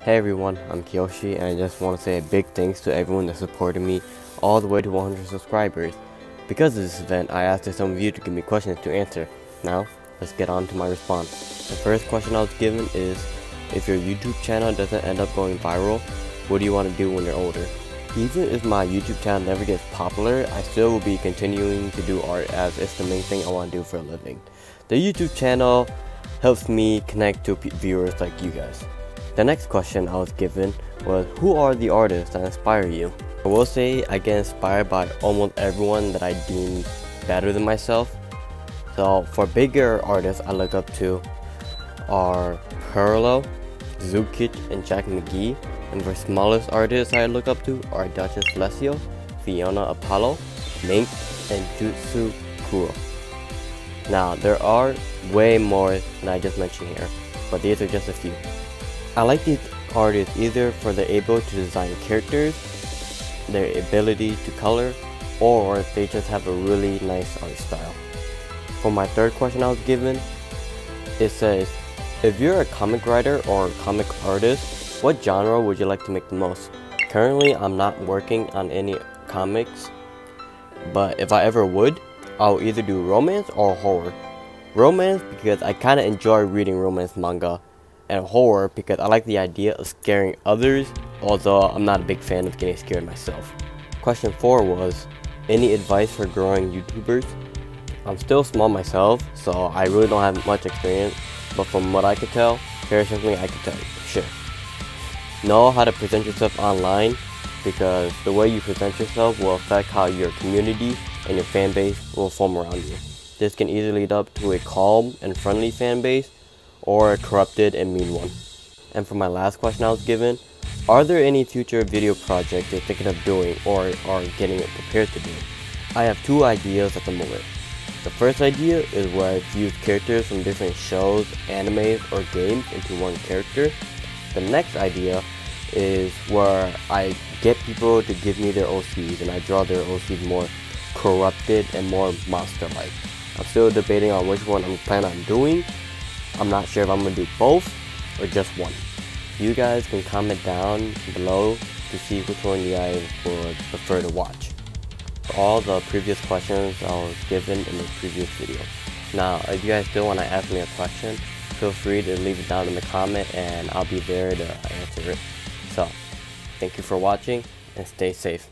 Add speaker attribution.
Speaker 1: Hey everyone, I'm Kiyoshi and I just want to say a big thanks to everyone that supported me all the way to 100 subscribers. Because of this event, I asked some of you to give me questions to answer. Now, let's get on to my response. The first question I was given is, if your YouTube channel doesn't end up going viral, what do you want to do when you're older? Even if my YouTube channel never gets popular, I still will be continuing to do art as it's the main thing I want to do for a living. The YouTube channel helps me connect to viewers like you guys. The next question I was given was who are the artists that inspire you? I will say I get inspired by almost everyone that I deem better than myself. So for bigger artists I look up to are Perlo, Zukic, and Jack McGee. And for smallest artists I look up to are Duchess Lesio, Fiona Apollo, Mink, and Jutsu Kuro. Now there are way more than I just mentioned here, but these are just a few. I like these artists either for their able to design characters, their ability to color, or they just have a really nice art style. For my third question I was given, it says, if you're a comic writer or comic artist, what genre would you like to make the most? Currently, I'm not working on any comics, but if I ever would, I'll either do romance or horror. Romance because I kind of enjoy reading romance manga, and horror because I like the idea of scaring others, although I'm not a big fan of getting scared myself. Question 4 was, any advice for growing YouTubers? I'm still small myself, so I really don't have much experience, but from what I could tell, here's something I could tell you, sure. Know how to present yourself online, because the way you present yourself will affect how your community and your fan base will form around you. This can easily lead up to a calm and friendly fan base, or a corrupted and mean one. And for my last question I was given, are there any future video projects you're thinking of doing or are getting prepared to do? I have two ideas at the moment. The first idea is where I fuse characters from different shows, animes, or games into one character. The next idea is where I get people to give me their OCs and I draw their OCs more corrupted and more monster-like. I'm still debating on which one I'm planning on doing, I'm not sure if I'm to do both or just one. You guys can comment down below to see which one you guys would prefer to watch. For all the previous questions I was given in the previous video. Now, if you guys still want to ask me a question, feel free to leave it down in the comment and I'll be there to answer it. So, thank you for watching and stay safe.